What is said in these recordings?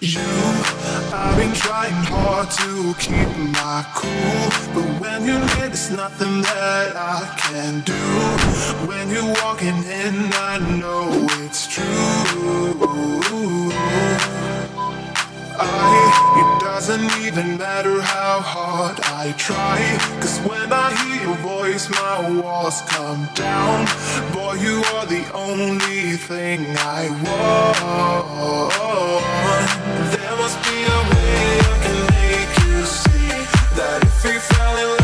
You, I've been trying hard to keep my cool. But when you leave, it's nothing that I can do. When you're walking in, I know it's true. I, it doesn't even matter how hard I try. Cause when I hear your voice, my walls come down. Boy, you are the only thing I want. There must be a way I can make you see that if we fell in love.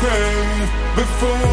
before.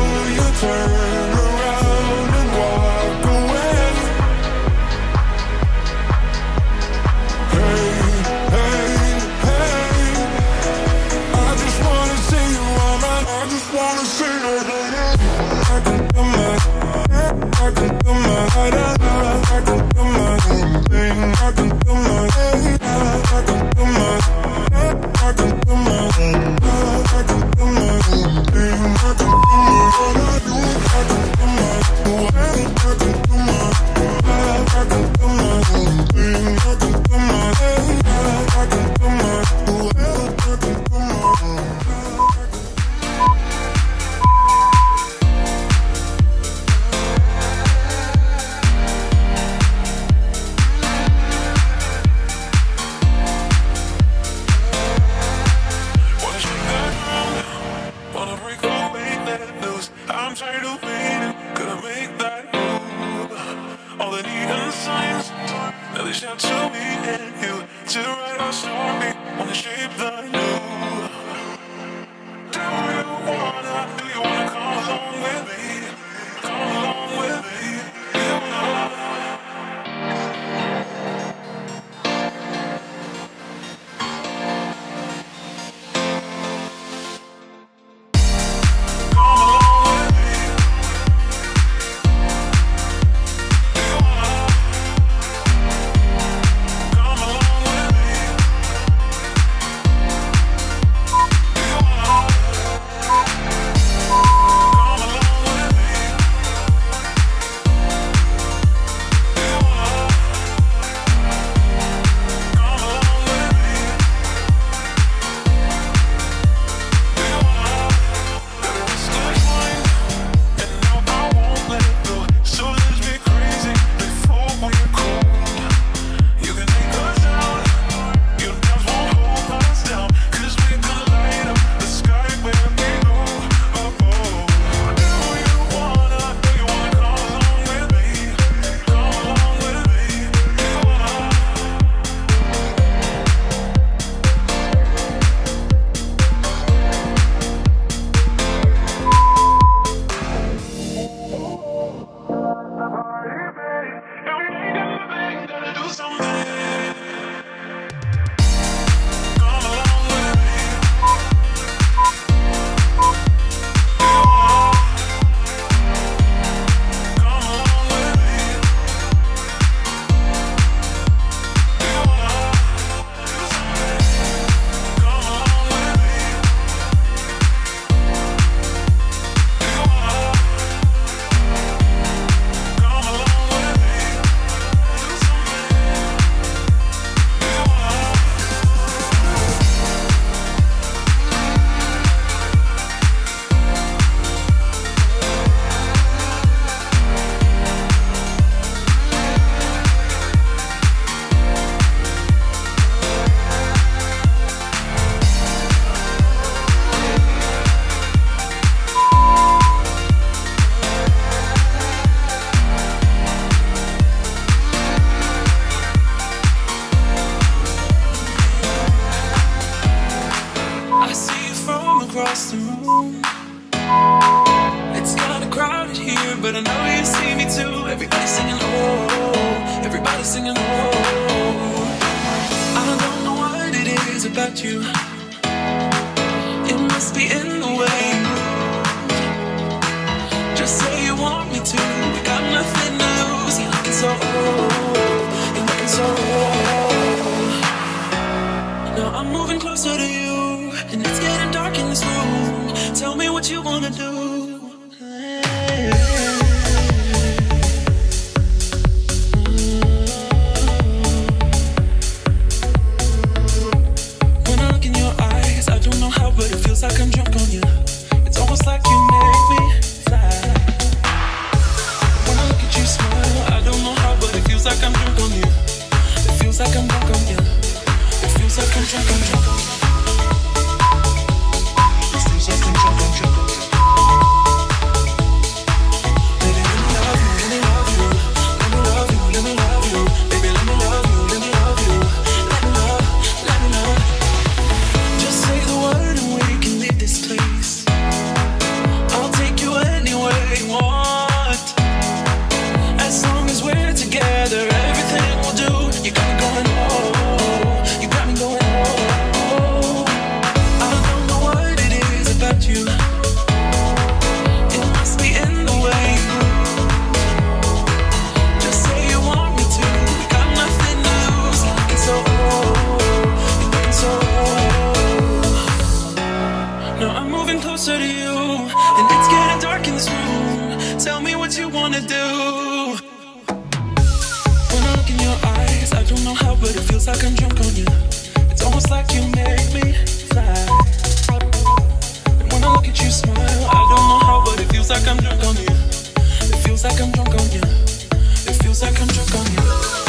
at you. It must be in the way. Just say you want me to. We got nothing to lose. You're looking so old. You're looking so old. Now I'm moving closer to you, and it's getting dark in this room. Tell me what you wanna do. And it's getting dark in this room. Tell me what you wanna do. When I look in your eyes, I don't know how, but it feels like I'm drunk on you. It's almost like you make me fly. And when I look at you smile, I don't know how, but it feels like I'm drunk on you. It feels like I'm drunk on you. It feels like I'm drunk on you.